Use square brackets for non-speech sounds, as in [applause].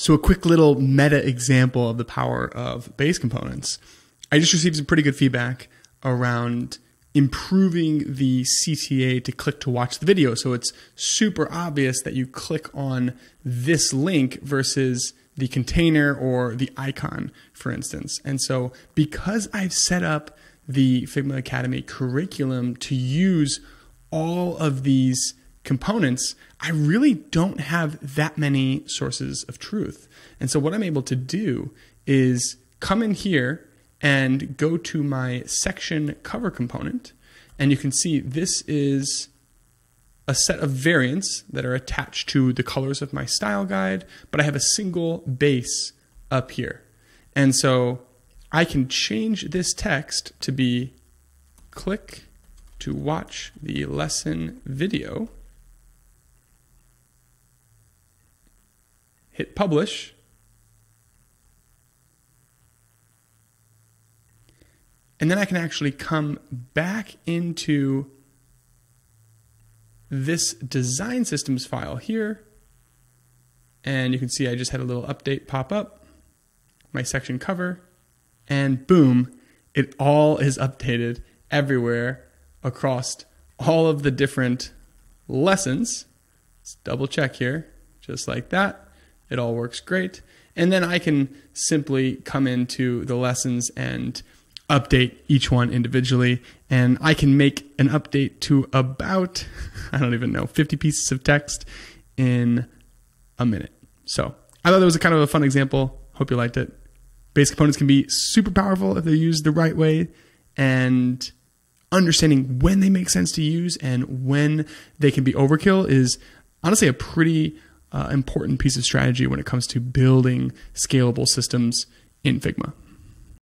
So a quick little meta example of the power of base components. I just received some pretty good feedback around improving the CTA to click to watch the video. So it's super obvious that you click on this link versus the container or the icon, for instance. And so because I've set up the Figma Academy curriculum to use all of these components, I really don't have that many sources of truth. And so what I'm able to do is come in here and go to my section cover component. And you can see this is a set of variants that are attached to the colors of my style guide, but I have a single base up here. And so I can change this text to be click to watch the lesson video. Hit publish. And then I can actually come back into this design systems file here. And you can see I just had a little update pop up, my section cover, and boom, it all is updated everywhere across all of the different lessons. Let's double check here, just like that. It all works great. And then I can simply come into the lessons and update each one individually. And I can make an update to about, [laughs] I don't even know, 50 pieces of text in a minute. So I thought that was a kind of a fun example. Hope you liked it. Base components can be super powerful if they're used the right way. And understanding when they make sense to use and when they can be overkill is honestly a pretty uh, important piece of strategy when it comes to building scalable systems in Figma.